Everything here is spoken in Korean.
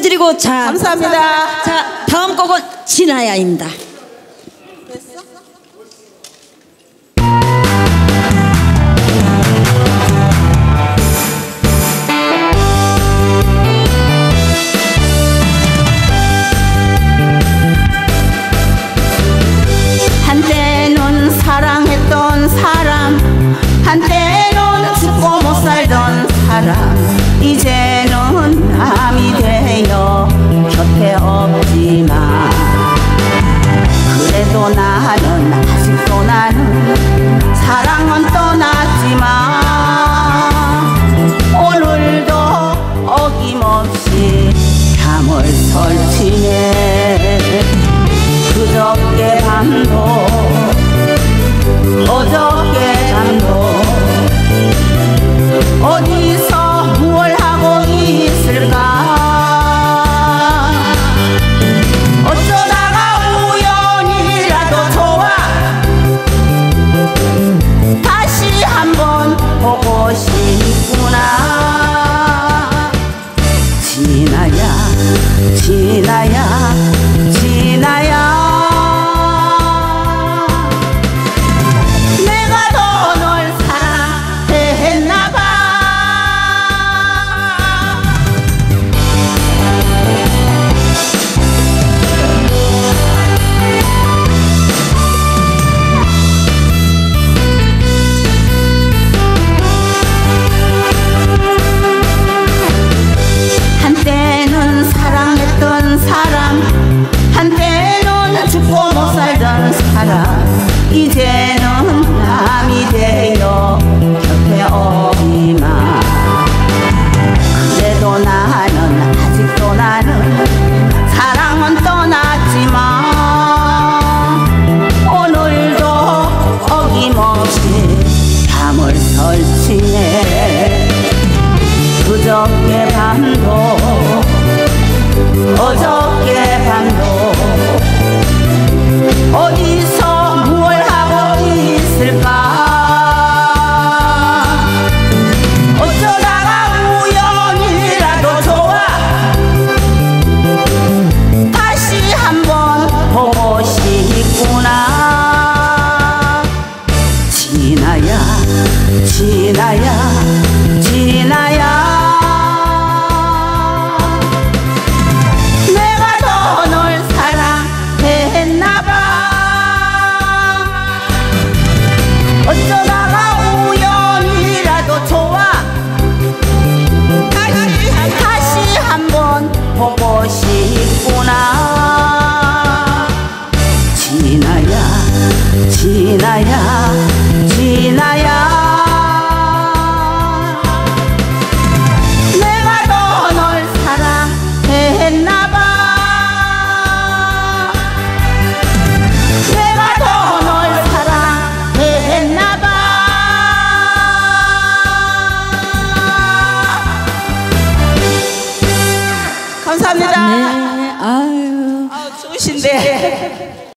보내드리고 자 감사합니다. 자 다음 곡은 진아야입니다. 한때는 사랑했던 사람 한때는 죽고 못 살던 사람 이제 島暮れとなるなしとなる。 싶구나 진아야 진아야 한때는 슈퍼모살던 사람 이제는 남이 돼 있구나. 지나야 지나야. 감사합니다. 네, 아유. 아, 좋으신데.